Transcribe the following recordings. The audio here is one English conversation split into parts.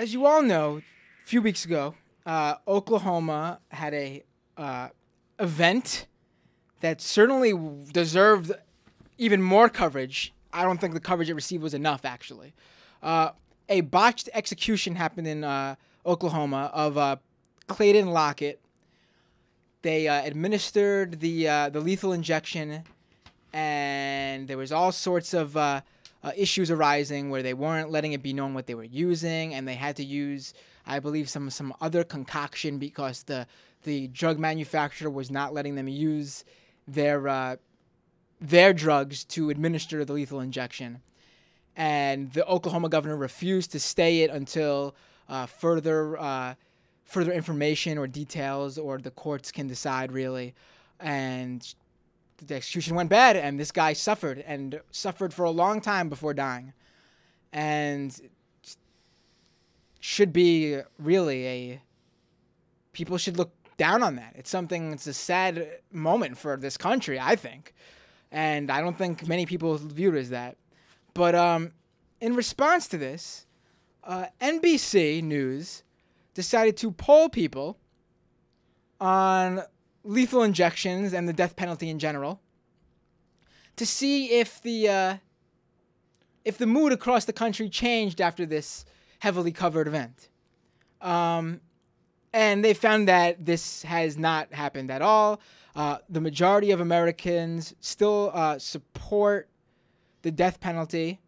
as you all know, a few weeks ago, uh, Oklahoma had a uh, event that certainly deserved even more coverage. I don't think the coverage it received was enough, actually. Uh, a botched execution happened in uh, Oklahoma of uh, Clayton Lockett. They uh, administered the the lethal injection, and there was all sorts of uh, issues arising where they weren't letting it be known what they were using, and they had to use, I believe, some some other concoction because the the drug manufacturer was not letting them use their uh, their drugs to administer the lethal injection, and the Oklahoma governor refused to stay it until uh, further uh, further information or details, or the courts can decide really, and the execution went bad, and this guy suffered and suffered for a long time before dying, and should be really a people should look down on that. It's something. It's a sad moment for this country, I think, and I don't think many people view it as that. But um, in response to this, uh, NBC News decided to poll people on lethal injections and the death penalty in general to see if the uh, if the mood across the country changed after this heavily covered event. Um, and they found that this has not happened at all. Uh, the majority of Americans still uh, support the death penalty.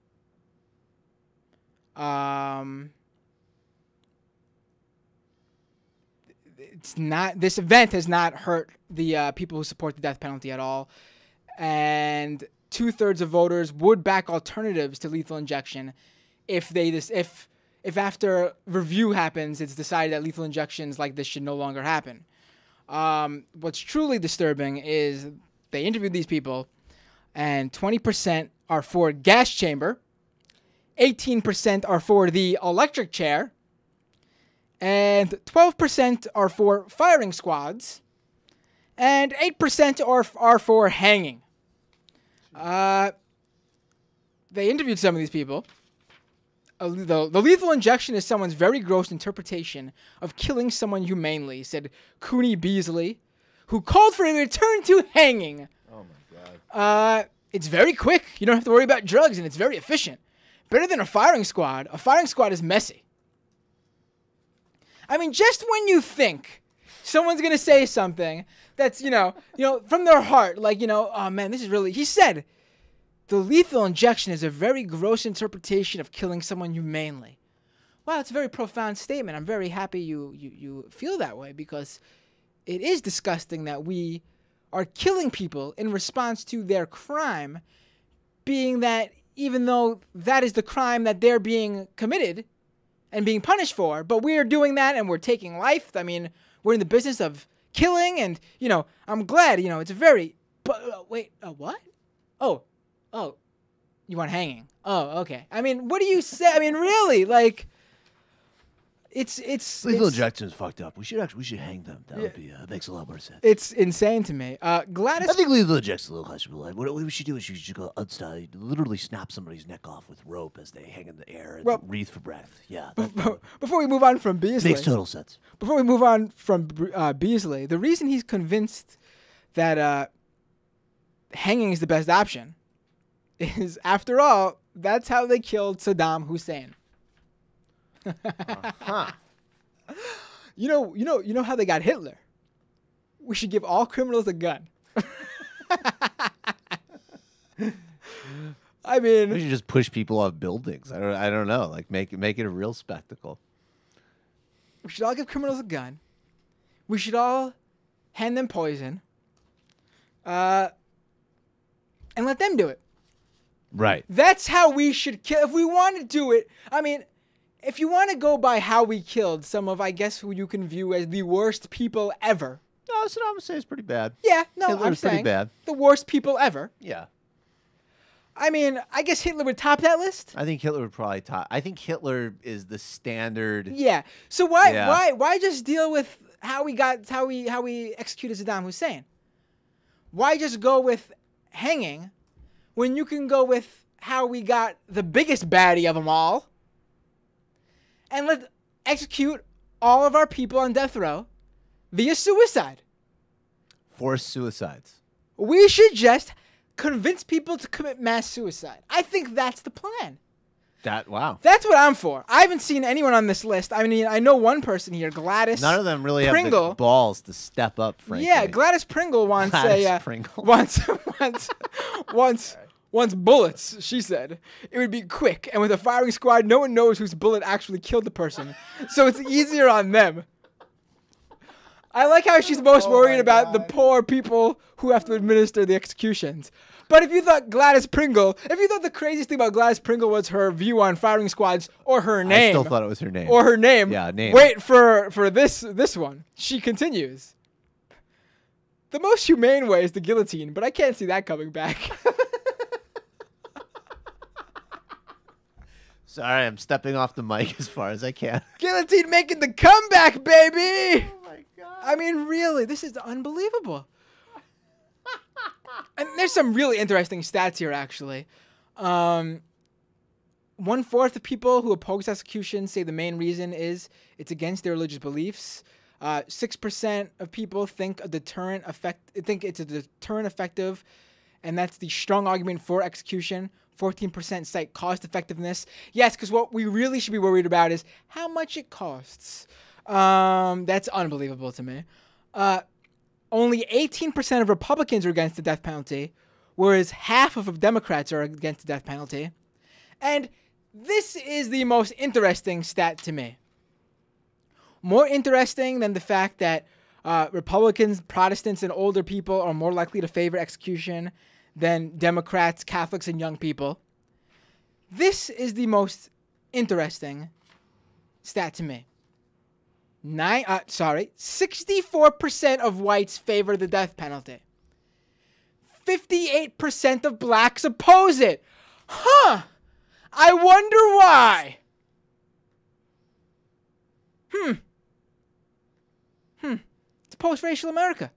Um, it's not this event has not hurt the uh, people who support the death penalty at all, and two thirds of voters would back alternatives to lethal injection if they this if if after review happens it's decided that lethal injections like this should no longer happen. Um, what's truly disturbing is they interviewed these people, and 20% are for gas chamber, 18% are for the electric chair, and 12% are for firing squads, and 8% are, are for hanging. Uh, they interviewed some of these people. Uh, the, the lethal injection is someone's very gross interpretation of killing someone humanely, said Cooney Beasley, who called for a return to hanging. Oh my god. Uh, it's very quick. You don't have to worry about drugs, and it's very efficient. Better than a firing squad. A firing squad is messy. I mean, just when you think someone's gonna say something that's you know, you know, from their heart, like you know, oh man, this is really. He said, the lethal injection is a very gross interpretation of killing someone humanely. Wow, it's a very profound statement. I'm very happy you you you feel that way because it is disgusting that we are killing people in response to their crime, being that even though that is the crime that they're being committed and being punished for, but we are doing that and we're taking life. I mean, we're in the business of killing, and you know, I'm glad. You know, it's very. But uh, wait, uh, what? Oh, oh, you want hanging? Oh, okay. I mean, what do you say? I mean, really, like. It's it's Lethal it's, injection is fucked up. We should actually we should hang them. That would be uh, makes a lot more sense. it's insane to me. Uh, Gladys I think lethal injection's a little questionable. Like, what, what we should do is you should go unstyle, literally snap somebody's neck off with rope as they hang in the air and Well- breathe for breath. Yeah, before, before we move on from Beasley, makes total sense. before we move on from uh, Beasley, the reason he's convinced that uh, hanging is the best option is, after all, that's how they killed Saddam Hussein. Huh. You know, you know, you know how they got Hitler. We should give all criminals a gun. I mean, We should just push people off buildings. I don't. I don't know. Like make it make it a real spectacle. we should all give criminals a gun. We should all hand them poison. Uh, and let them do it. Right. That's how we should kill. If we want to do it, I mean, if you want to go by how we killed some of, I guess, who you can view as the worst people ever. No, Saddam Hussein is pretty bad. Yeah, no, Hitler I'm was pretty saying bad. the worst people ever. Yeah. I mean, I guess Hitler would top that list. I think Hitler would probably top. I think Hitler is the standard. Yeah. So why Yeah. why why just deal with how we got how we how we executed Saddam Hussein? Why just go with hanging when you can go with how we got the biggest baddie of them all? And let execute all of our people on death row via suicide. Forced suicides. We should just convince people to commit mass suicide. I think that's the plan. That wow. That's what I'm for. I haven't seen anyone on this list. I mean, I know one person here, Gladys. None of them really have Pringle. the balls to step up. Frankly. Yeah, Gladys Pringle wants Gladys a uh, Pringle. wants wants wants wants bullets. She said it would be quick, and with a firing squad, no one knows whose bullet actually killed the person, so it's easier on them. I like how she's most oh worried about the poor people who have to administer the executions. But if you thought Gladys Pringle, if you thought the craziest thing about Gladys Pringle was her view on firing squads or her name, I still thought it was her name. or her name. Yeah, name. Wait for for this this one. She continues. The most humane way is the guillotine, but I can't see that coming back. Sorry, I'm stepping off the mic as far as I can. guillotine making the comeback, baby. Oh my god. I mean, really, this is unbelievable. and there's some really interesting stats here, actually. Um, one fourth of people who oppose execution say the main reason is it's against their religious beliefs. Uh, Six percent of people think a deterrent effect think it's a deterrent effective, and that's the strong argument for execution. Fourteen percent cite cost effectiveness. Yes, because what we really should be worried about is how much it costs. Um, that's unbelievable to me. Uh, only 18% of Republicans are against the death penalty, whereas half of Democrats are against the death penalty. And this is the most interesting stat to me. More interesting than the fact that uh, Republicans, Protestants, and older people are more likely to favor execution than Democrats, Catholics, and young people. This is the most interesting stat to me. Nine, uh, sorry, 64% of whites favor the death penalty. 58% of blacks oppose it. Huh. I wonder why. Hmm. Hmm. It's a post racial America.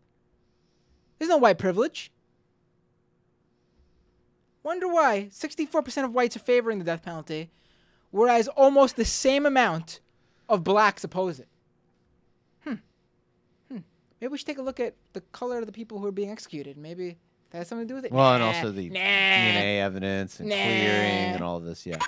There's no white privilege. Wonder why 64% of whites are favoring the death penalty, whereas almost the same amount of blacks oppose it. Hmm. Hmm. Maybe we should take a look at the color of the people who are being executed. Maybe that has something to do with it. Well, and also the nah. DNA evidence and Nah. clearing and all this. Yeah.